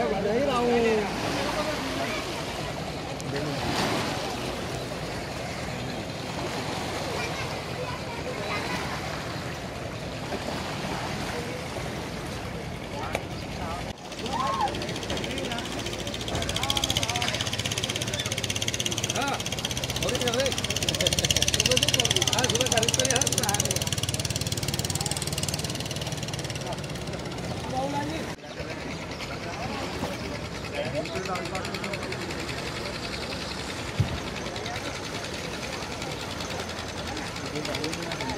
không để ý đâu Ah, boleh kali. Ah, sudah kali saya. Thank you.